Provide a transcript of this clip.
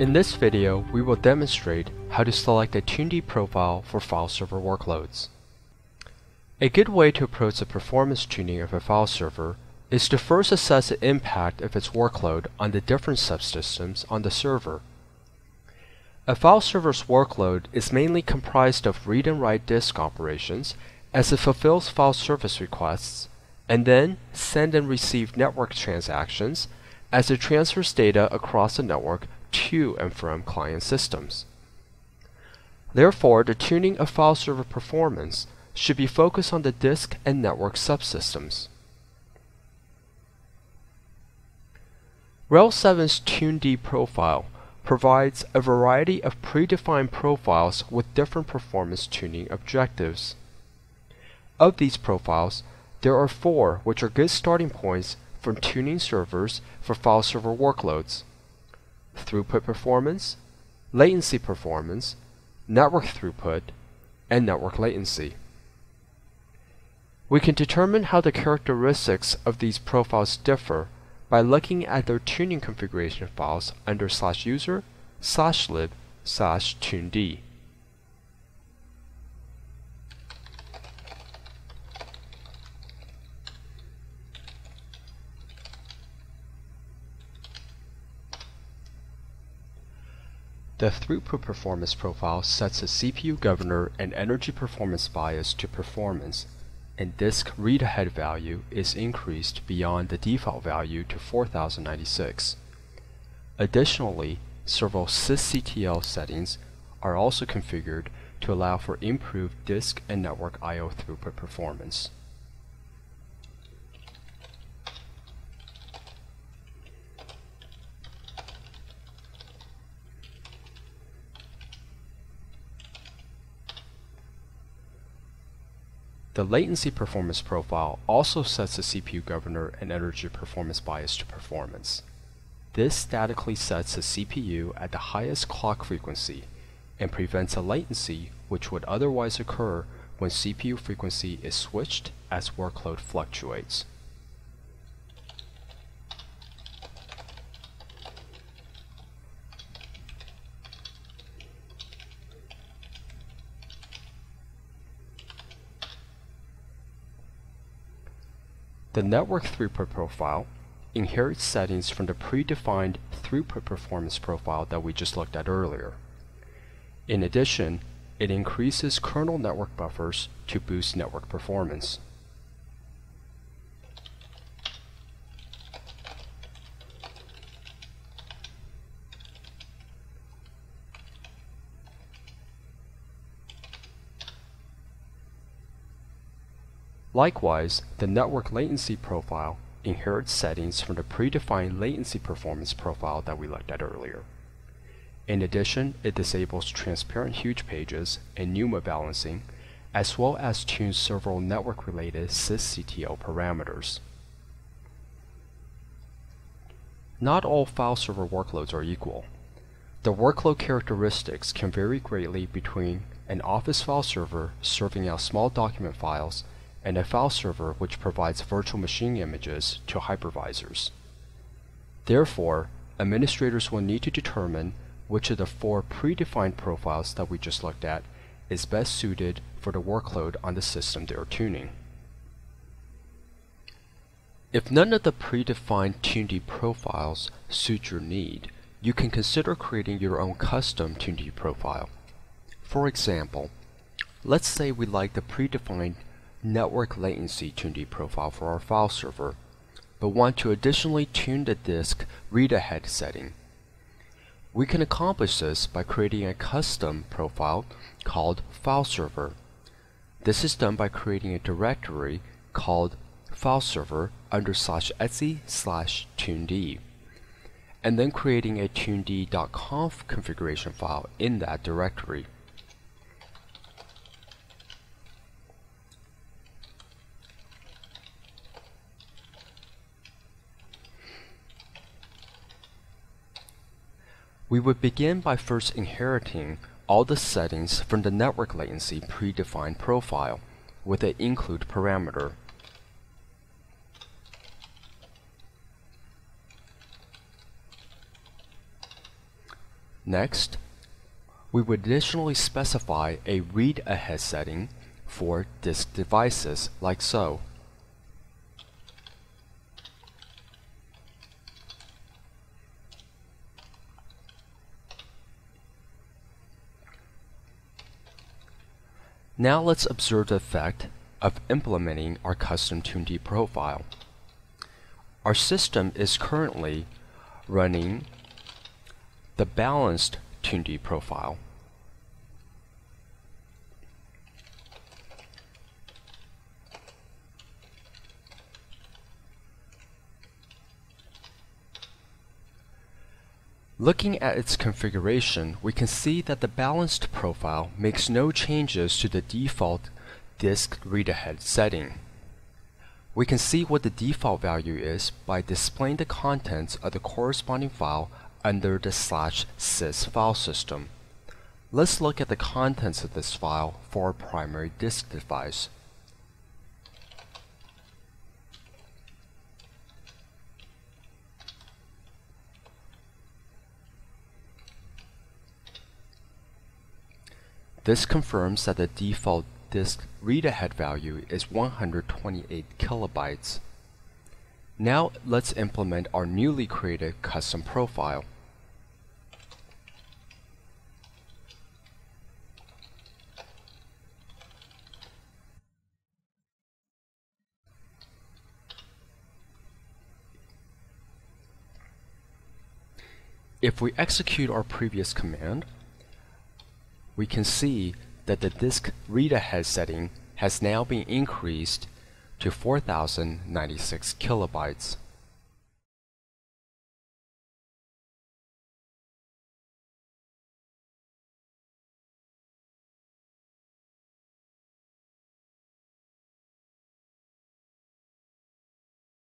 In this video, we will demonstrate how to select a TuneD profile for file server workloads. A good way to approach the performance tuning of a file server is to first assess the impact of its workload on the different subsystems on the server. A file server's workload is mainly comprised of read and write disk operations as it fulfills file service requests, and then send and receive network transactions as it transfers data across the network to and from client systems. Therefore, the tuning of file server performance should be focused on the disk and network subsystems. RHEL 7's TuneD profile provides a variety of predefined profiles with different performance tuning objectives. Of these profiles, there are four which are good starting points for tuning servers for file server workloads throughput performance, latency performance, network throughput, and network latency. We can determine how the characteristics of these profiles differ by looking at their tuning configuration files under slash user slash lib slash tuned. The throughput performance profile sets a CPU governor and energy performance bias to performance, and disk read-ahead value is increased beyond the default value to 4096. Additionally, several sysctl settings are also configured to allow for improved disk and network I.O. throughput performance. The latency performance profile also sets the CPU governor and energy performance bias to performance. This statically sets the CPU at the highest clock frequency and prevents a latency which would otherwise occur when CPU frequency is switched as workload fluctuates. The network throughput profile inherits settings from the predefined throughput performance profile that we just looked at earlier. In addition, it increases kernel network buffers to boost network performance. Likewise, the network latency profile inherits settings from the predefined latency performance profile that we looked at earlier. In addition, it disables transparent huge pages and NUMA balancing, as well as tunes several network-related sysctl parameters. Not all file server workloads are equal. The workload characteristics can vary greatly between an Office file server serving out small document files and a file server which provides virtual machine images to hypervisors. Therefore, administrators will need to determine which of the four predefined profiles that we just looked at is best suited for the workload on the system they are tuning. If none of the predefined TuneD profiles suit your need, you can consider creating your own custom TuneD profile. For example, let's say we like the predefined network latency TuneD profile for our file server, but want to additionally tune the disk read-ahead setting. We can accomplish this by creating a custom profile called file server. This is done by creating a directory called file server under slash etc slash tuned and then creating a tuned.conf configuration file in that directory. We would begin by first inheriting all the settings from the network latency predefined profile with the include parameter. Next, we would additionally specify a read-ahead setting for disk devices like so. Now let's observe the effect of implementing our custom TuneD profile. Our system is currently running the balanced TuneD profile. Looking at its configuration, we can see that the balanced profile makes no changes to the default disk read-ahead setting. We can see what the default value is by displaying the contents of the corresponding file under the slash sys file system. Let's look at the contents of this file for our primary disk device. This confirms that the default disk read-ahead value is 128 kilobytes. Now let's implement our newly created custom profile. If we execute our previous command, we can see that the disk read-ahead setting has now been increased to 4096 kilobytes.